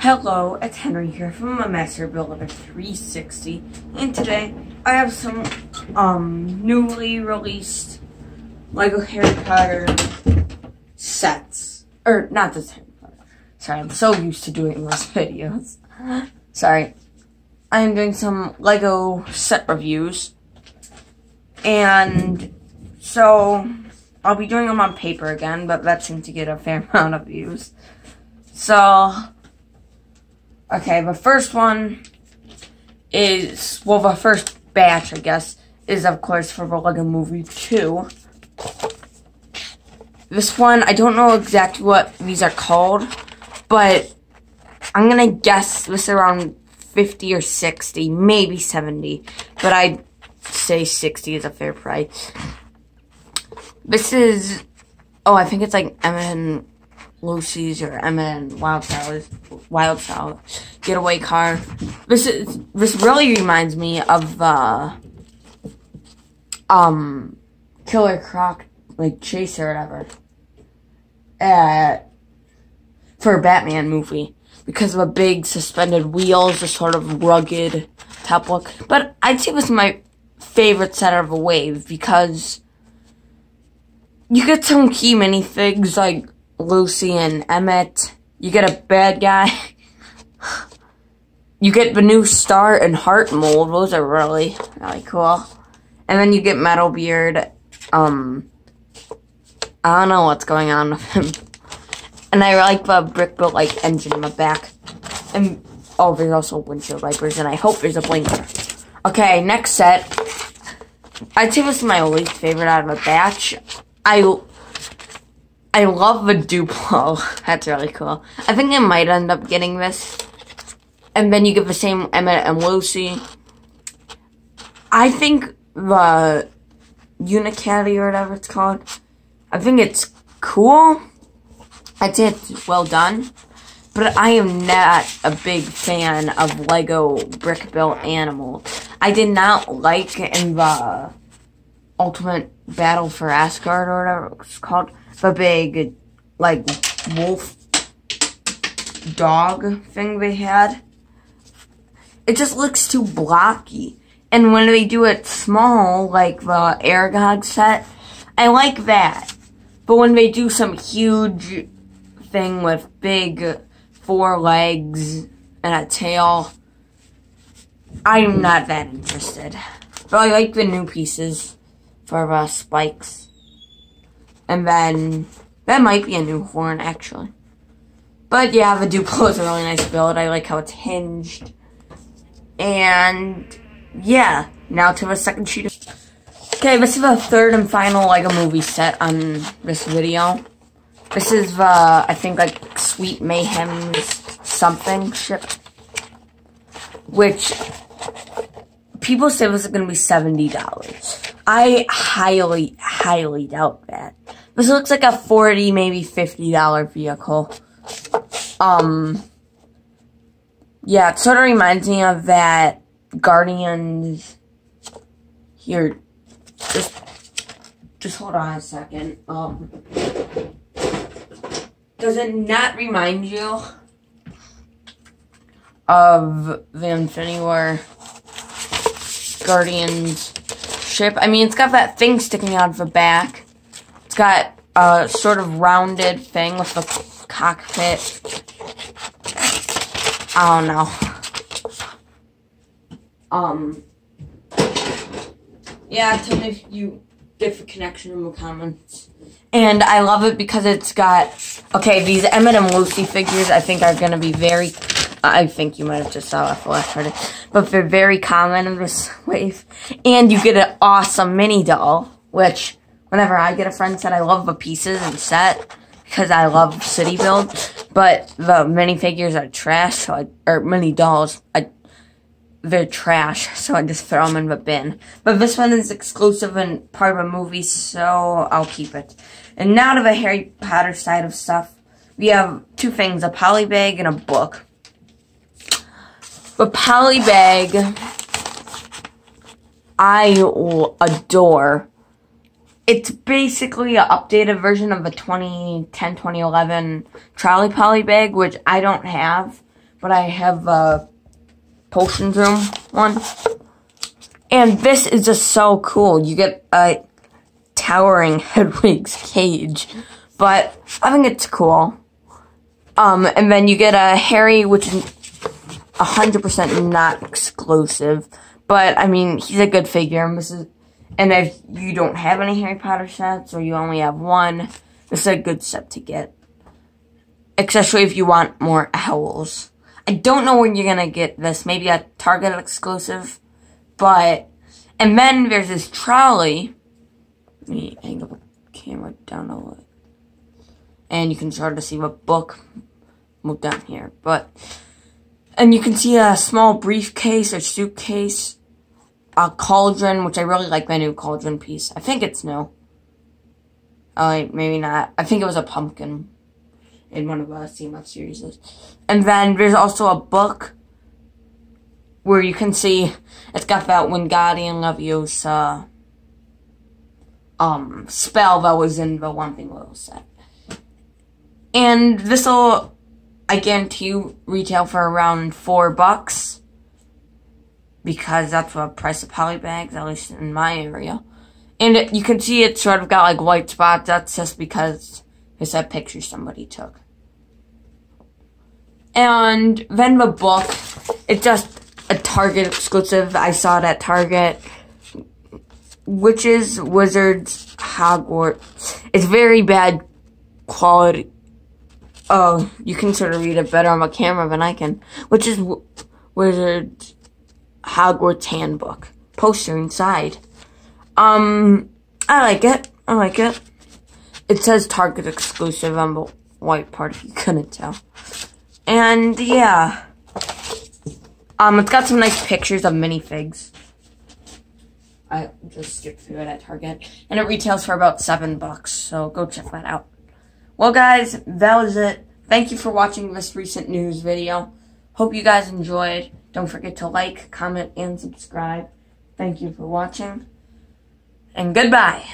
Hello, it's Henry here from my Master Builder 360, and today I have some um newly released Lego Harry Potter sets. Or not this Harry Potter. Sorry, I'm so used to doing those videos. Sorry. I am doing some Lego set reviews. And so I'll be doing them on paper again, but that seemed to get a fair amount of views. So Okay, the first one is, well, the first batch, I guess, is, of course, for the Lego Movie 2. This one, I don't know exactly what these are called, but I'm gonna guess this around 50 or 60, maybe 70, but I'd say 60 is a fair price. This is, oh, I think it's like M&M Lucy's or Emmet Wildflowers, Wildflower getaway car. This is this really reminds me of uh, um Killer Croc like chase or whatever. Uh, for a Batman movie because of a big suspended wheels, a sort of rugged top look. But I'd say this is my favorite set of a wave because you get some key minifigs like Lucy and Emmet. You get a bad guy. you get the new Star and Heart mold. Those are really, really cool. And then you get Metal Beard. Um, I don't know what's going on with him. And I like the brick built like engine in the back. And oh, there's also windshield wipers, and I hope there's a blinker. Okay, next set. I'd say this is my least favorite out of a batch. I I love the Duplo. That's really cool. I think I might end up getting this. And then you get the same Emmet and Lucy. I think the Unicaddy or whatever it's called, I think it's cool. I'd say it's well done. But I am not a big fan of Lego brick built animals. I did not like in the Ultimate Battle for Asgard or whatever it's called the big, like, wolf dog thing they had. It just looks too blocky. And when they do it small, like the Aragog set, I like that. But when they do some huge thing with big four legs and a tail, I'm not that interested. But I like the new pieces for the spikes. And then, that might be a new horn, actually. But yeah, the Duplo is a really nice build. I like how it's hinged. And, yeah, now to the second sheet. Okay, this is the third and final LEGO movie set on this video. This is the, I think, like, Sweet Mayhem's something ship. Which, people say this is going to be $70. I highly, highly doubt that. This looks like a 40 maybe $50 vehicle. Um, yeah, it sort of reminds me of that Guardians. Here, just, just hold on a second. Um, does it not remind you of the Infinity War Guardians ship? I mean, it's got that thing sticking out of the back. It's got a sort of rounded thing with the cockpit. I don't know. Um. Yeah, tell me if you get the connection in the comments. And I love it because it's got, okay, these and Lucy figures I think are to be very, I think you might have just saw that last part, but they're very common in this wave. And you get an awesome mini doll, which whenever I get a friend set, I love the pieces and set because I love city build. But the minifigures are trash, so I, or mini dolls, I, they're trash, so I just throw them in the bin. But this one is exclusive and part of a movie, so I'll keep it. And now to the Harry Potter side of stuff. We have two things, a poly bag and a book. The poly bag, I adore it's basically an updated version of a 2010 2011 trolley poly bag, which I don't have. but I have a potions room one. And this is just so cool. You get a towering Hedwig's cage, but I think it's cool. Um, and then you get a Harry, which is 100% not exclusive, but I mean, he's a good figure. And, is, and if you don't have any Harry Potter sets, or you only have one, this is a good set to get. Especially if you want more owls. I don't know when you're gonna get this. Maybe a Target exclusive. But, and then there's this trolley. Let me angle the camera down a little. And you can start to see what book move down here. But, and you can see a small briefcase or suitcase. A cauldron, which I really like my new cauldron piece. I think it's new. Oh, maybe not. I think it was a pumpkin in one of the CMF series. And then there's also a book where you can see it's got that Wingardium Leviosa um, spell that was in the One Thing Little set. And this will, I guarantee you, retail for around four bucks. Because that's the price of poly bags, at least in my area. And it, you can see it sort of got like white spots. That's just because it's a picture somebody took. And then the book, it's just a Target exclusive. I saw it at Target. Witches, Wizards, Hogwarts. It's very bad quality. Oh, you can sort of read it better on my camera than I can. Which is Wizards, Hogwarts Handbook. Poster inside. Um, I like it. I like it. It says Target exclusive on the white part if you couldn't tell. And yeah. Um, it's got some nice pictures of minifigs. I just skipped through it at Target. And it retails for about seven bucks, so go check that out. Well guys, that was it. Thank you for watching this recent news video. Hope you guys enjoyed. Don't forget to like, comment, and subscribe. Thank you for watching. And goodbye.